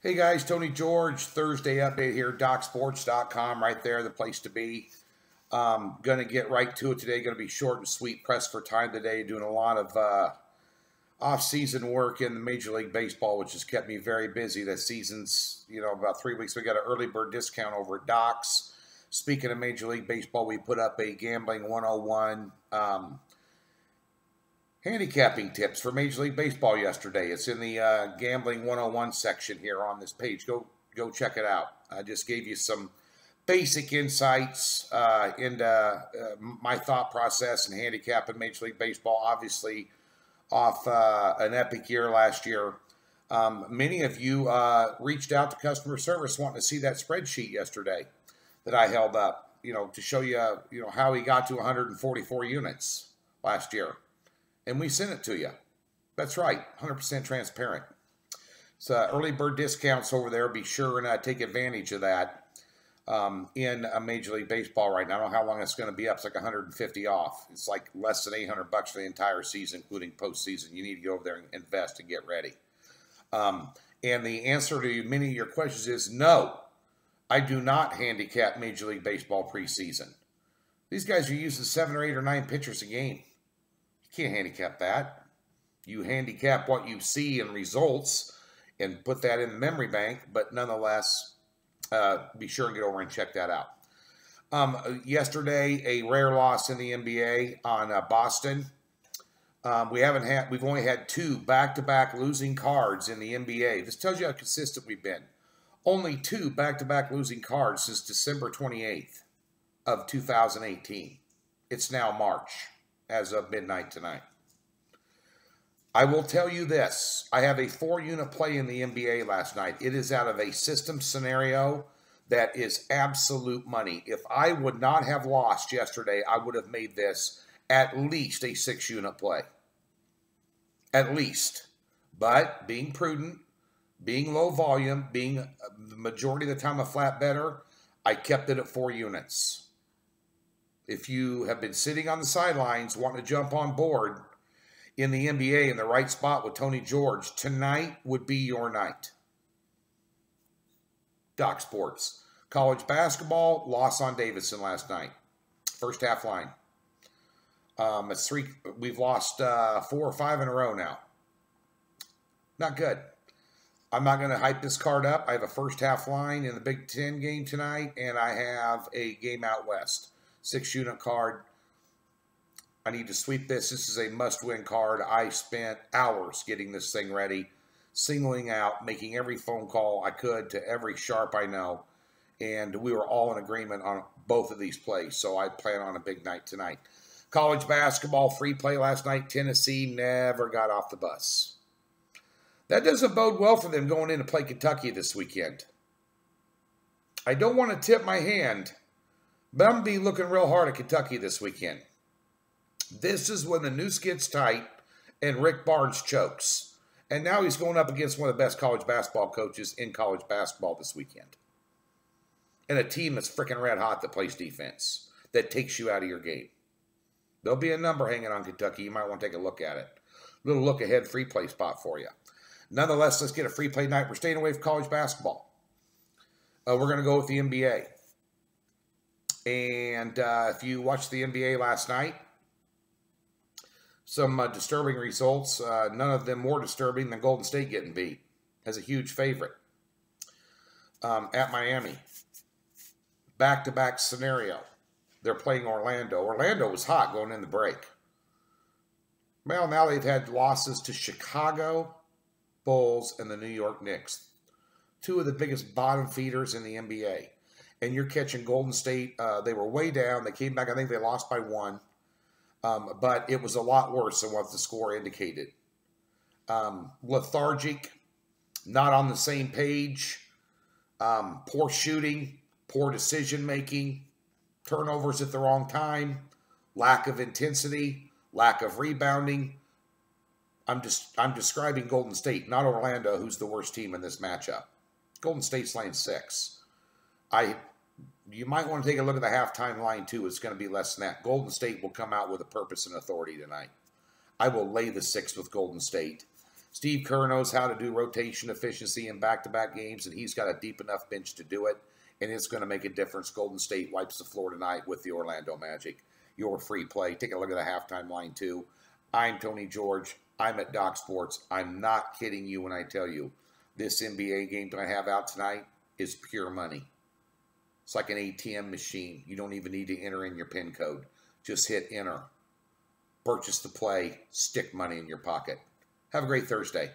Hey guys, Tony George, Thursday update here, DocSports.com, right there, the place to be. Um, gonna get right to it today. Gonna be short and sweet, pressed for time today. Doing a lot of uh, off-season work in the Major League Baseball, which has kept me very busy. The season's, you know, about three weeks. We got an early bird discount over at Docs. Speaking of Major League Baseball, we put up a gambling 101 um, handicapping tips for Major League Baseball yesterday. It's in the uh, gambling 101 section here on this page. Go go check it out. I just gave you some basic insights uh, into uh, my thought process and handicap in Major League Baseball. Obviously, off uh, an epic year last year. Um, many of you uh, reached out to customer service wanting to see that spreadsheet yesterday that I held up, you know, to show you, you know, how he got to 144 units last year and we sent it to you. That's right, 100% transparent. So early bird discounts over there. Be sure and uh, take advantage of that um, in a Major League Baseball right now. I don't know how long it's going to be up. It's like 150 off. It's like less than 800 bucks for the entire season, including postseason. You need to go over there and invest and get ready. Um, and the answer to many of your questions is no. I do not handicap Major League Baseball preseason. These guys are using seven or eight or nine pitchers a game. You can't handicap that. You handicap what you see in results and put that in the memory bank, but nonetheless, uh, be sure and get over and check that out. Um, yesterday, a rare loss in the NBA on uh, Boston. Um, we haven't had, we've only had two back-to-back losing cards in the NBA. This tells you how consistent we've been. Only two back-to-back losing cards since December 28th of 2018. It's now March as of midnight tonight. I will tell you this. I have a four unit play in the NBA last night. It is out of a system scenario that is absolute money. If I would not have lost yesterday, I would have made this at least a six unit play. At least. But being prudent, being low volume, being uh, the majority of the time a flat bettor, I kept it at four units if you have been sitting on the sidelines wanting to jump on board in the NBA in the right spot with Tony George, tonight would be your night. Doc Sports. College basketball, loss on Davidson last night. First half line. Um, it's three. We've lost uh, four or five in a row now. Not good. I'm not going to hype this card up. I have a first half line in the Big Ten game tonight, and I have a game out west six unit card. I need to sweep this. This is a must win card. I spent hours getting this thing ready, singling out, making every phone call I could to every sharp I know. And we were all in agreement on both of these plays. So I plan on a big night tonight. College basketball free play last night. Tennessee never got off the bus. That doesn't bode well for them going in to play Kentucky this weekend. I don't want to tip my hand but I'm going to be looking real hard at Kentucky this weekend. This is when the noose gets tight and Rick Barnes chokes. And now he's going up against one of the best college basketball coaches in college basketball this weekend. And a team that's freaking red hot that plays defense, that takes you out of your game. There'll be a number hanging on Kentucky. You might want to take a look at it. A little look ahead free play spot for you. Nonetheless, let's get a free play night. We're staying away from college basketball. Uh, we're going to go with the NBA. And uh, if you watched the NBA last night, some uh, disturbing results. Uh, none of them more disturbing than Golden State getting beat as a huge favorite um, at Miami. Back to back scenario. They're playing Orlando. Orlando was hot going in the break. Well, now they've had losses to Chicago Bulls and the New York Knicks, two of the biggest bottom feeders in the NBA and you're catching Golden State. Uh, they were way down. They came back. I think they lost by one, um, but it was a lot worse than what the score indicated. Um, lethargic, not on the same page, um, poor shooting, poor decision making, turnovers at the wrong time, lack of intensity, lack of rebounding. I'm just I'm describing Golden State, not Orlando, who's the worst team in this matchup. Golden State's laying six. I you might want to take a look at the halftime line too. It's going to be less than that. Golden State will come out with a purpose and authority tonight. I will lay the six with Golden State. Steve Kerr knows how to do rotation efficiency in back to back games, and he's got a deep enough bench to do it. And it's going to make a difference. Golden State wipes the floor tonight with the Orlando Magic. Your free play. Take a look at the halftime line, too. I'm Tony George. I'm at Doc Sports. I'm not kidding you when I tell you this NBA game that I have out tonight is pure money. It's like an ATM machine. You don't even need to enter in your PIN code. Just hit enter. Purchase the play, stick money in your pocket. Have a great Thursday.